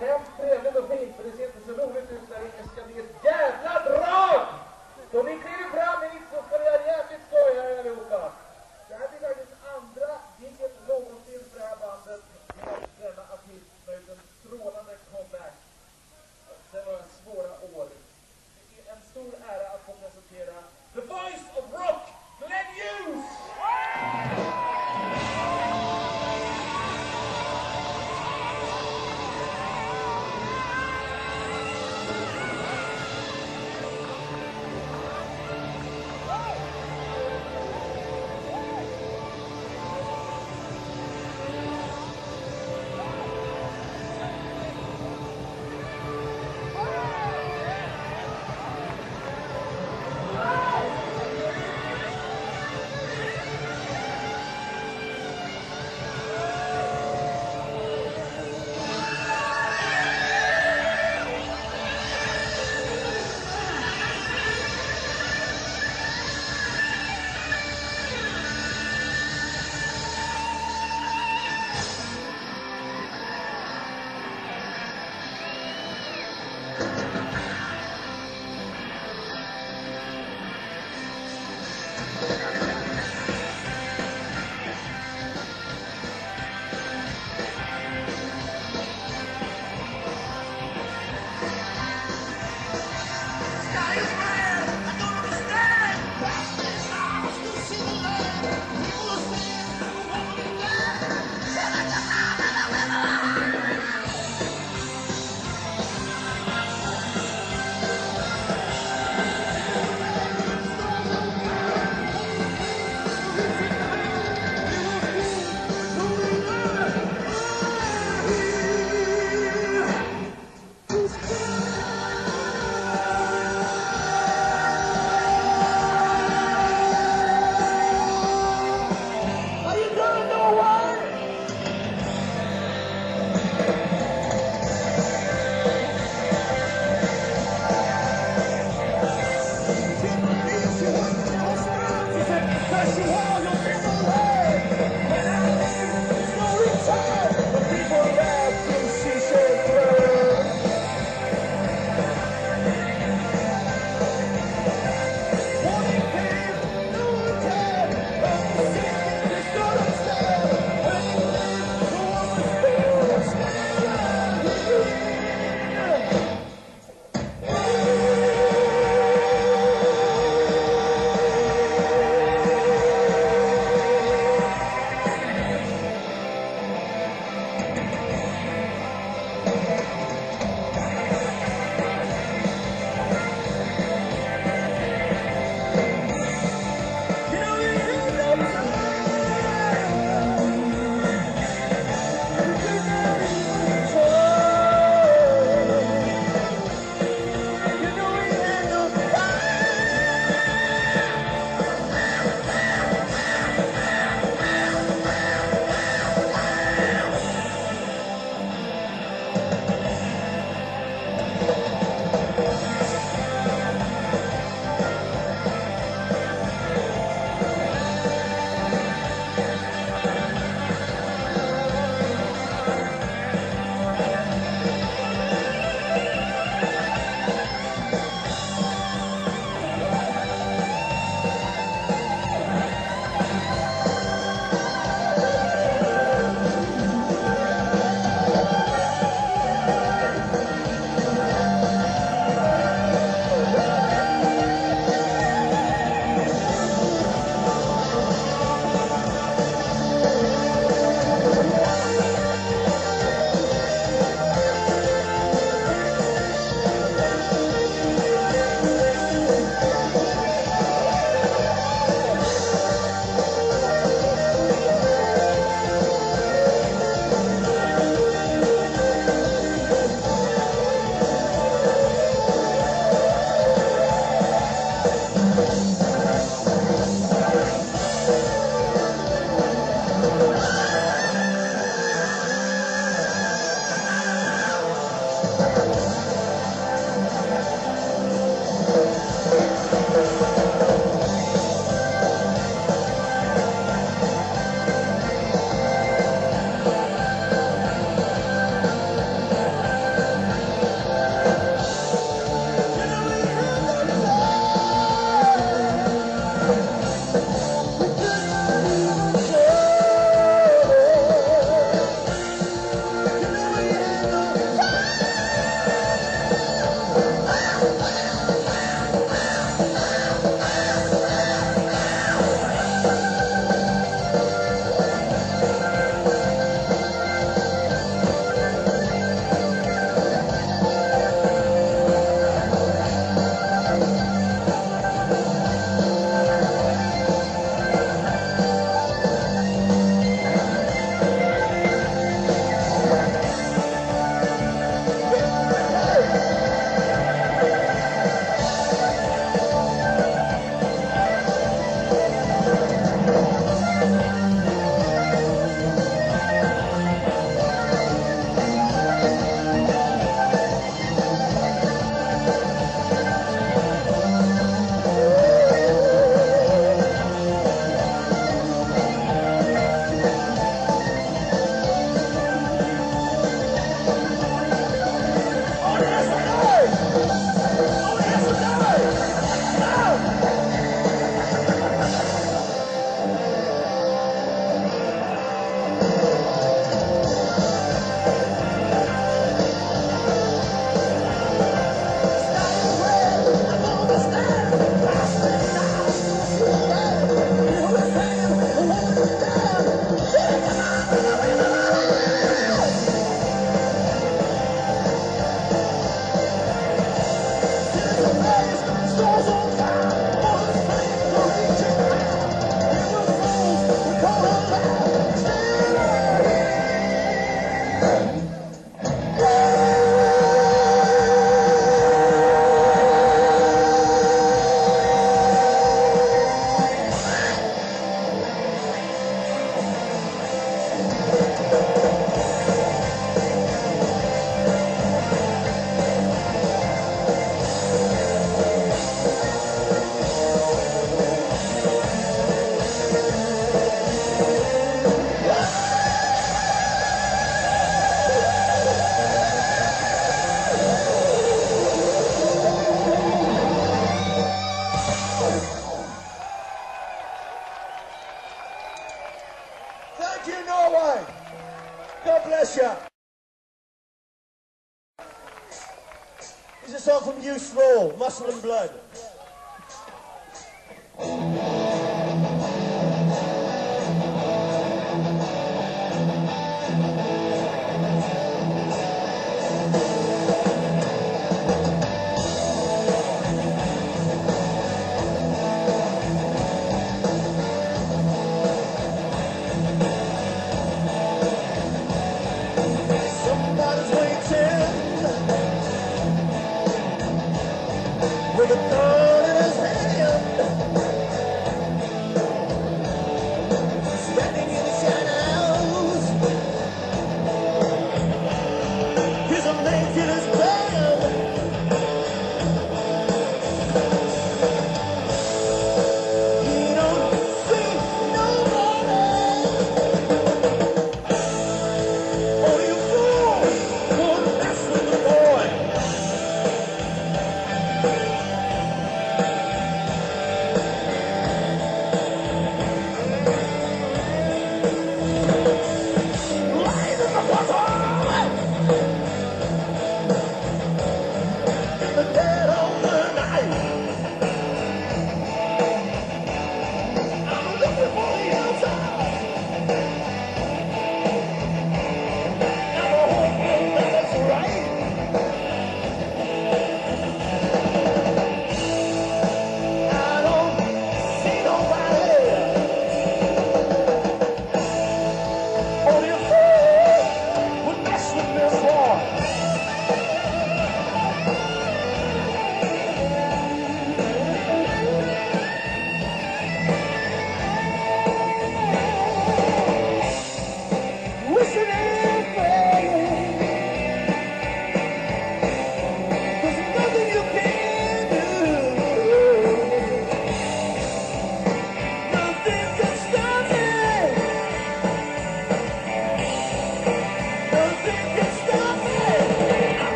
ni hem trevligt och fint,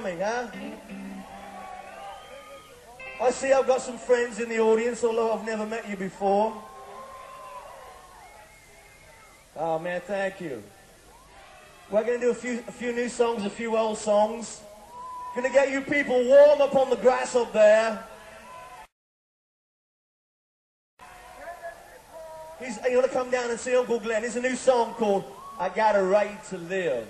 coming, huh? I see I've got some friends in the audience, although I've never met you before. Oh man, thank you. We're going to do a few, a few new songs, a few old songs. Going to get you people warm up on the grass up there. He's, you want to come down and see Uncle Glenn? There's a new song called I Got a Right to Live.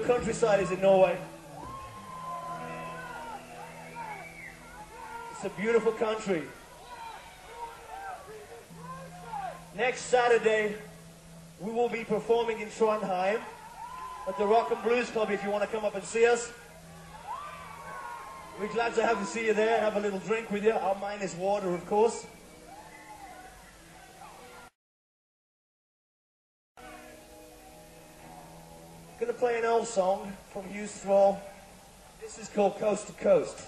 Your countryside is in Norway. It's a beautiful country. Next Saturday, we will be performing in Trondheim at the Rock and Blues Club if you want to come up and see us. We're glad to have to see you there, have a little drink with you. Our mine is water, of course. An old song from Thrall. This is called Coast to Coast.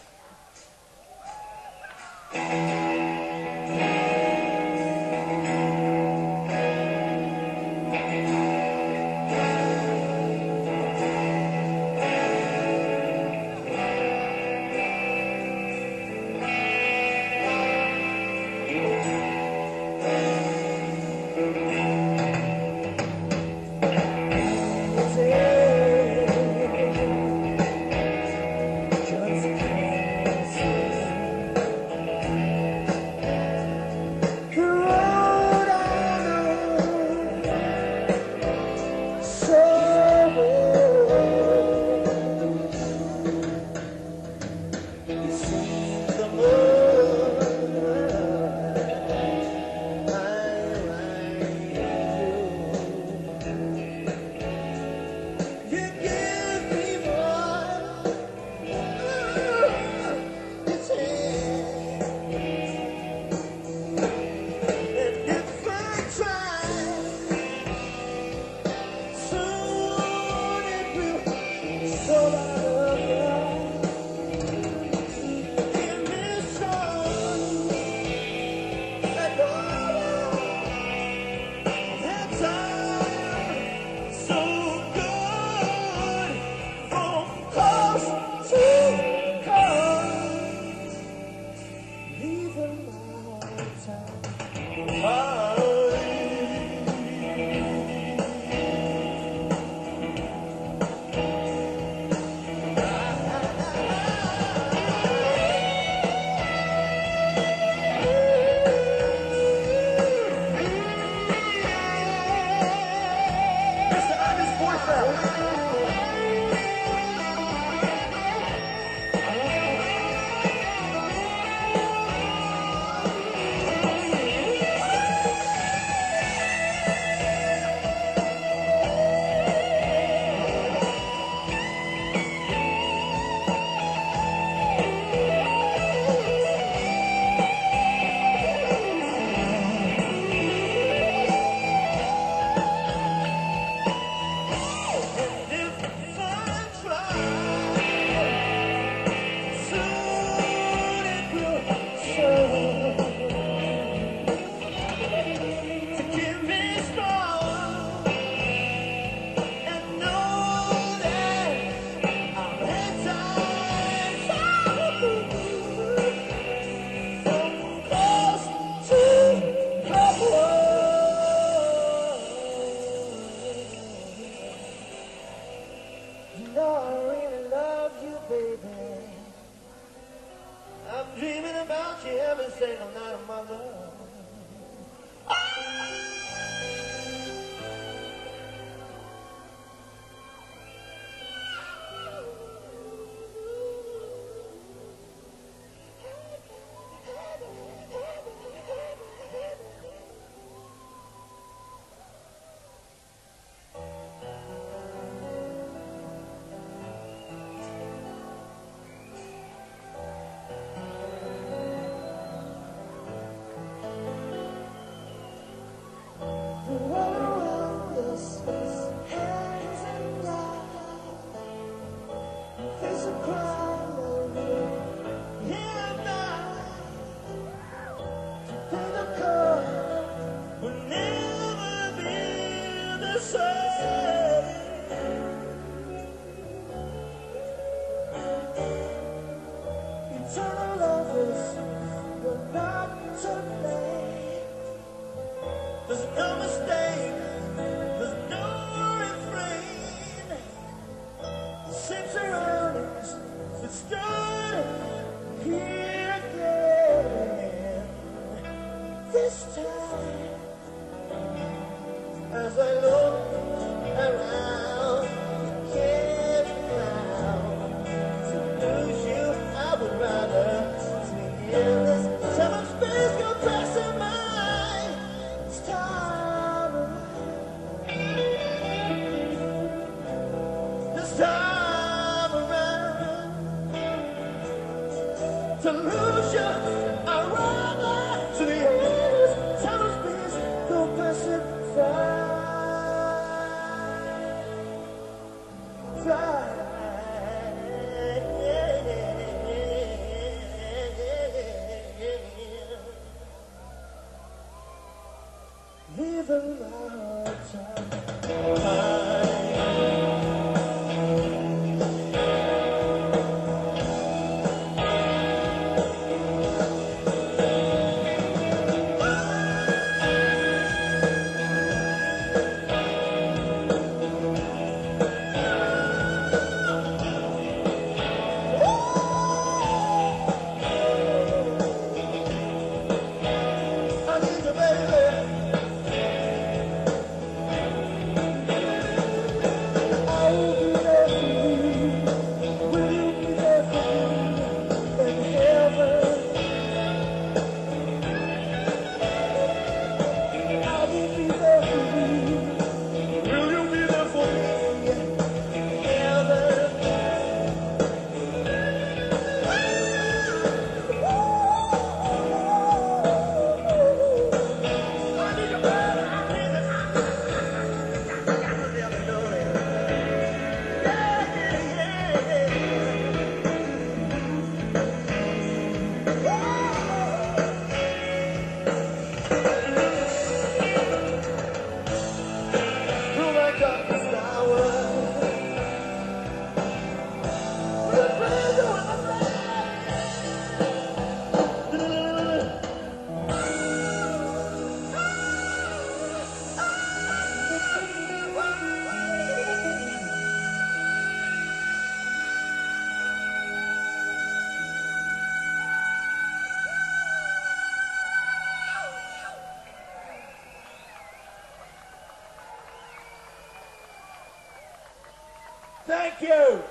Thank you.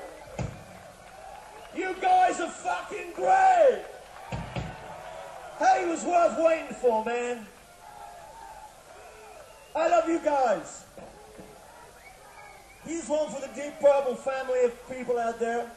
You guys are fucking great. Hey, it was worth waiting for, man. I love you guys. Here's one for the Deep Purple family of people out there.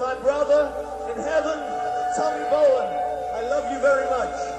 my brother in heaven, Tommy Bolin. I love you very much.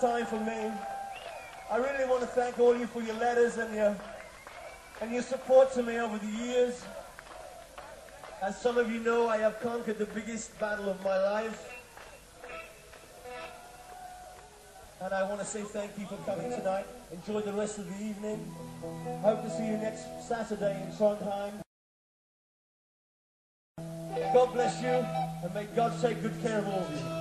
Time for me. I really want to thank all you for your letters and your and your support to me over the years. As some of you know, I have conquered the biggest battle of my life. And I want to say thank you for coming tonight. Enjoy the rest of the evening. Hope to see you next Saturday in Trondheim. God bless you, and may God take good care of all of you.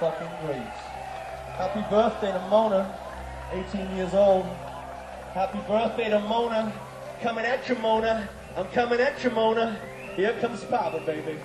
Fucking great. Happy birthday to Mona, 18 years old. Happy birthday to Mona. Coming at you, Mona. I'm coming at you, Mona. Here comes Papa, baby.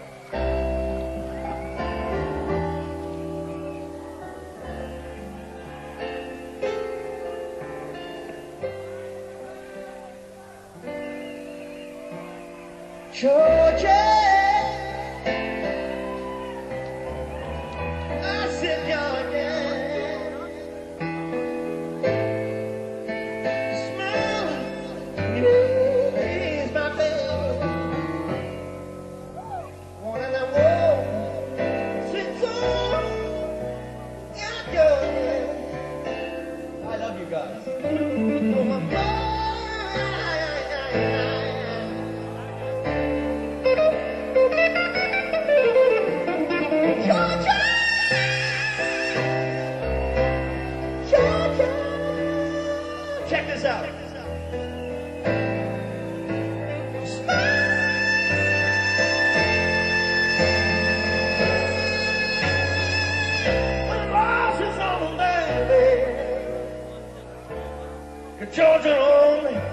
The children only.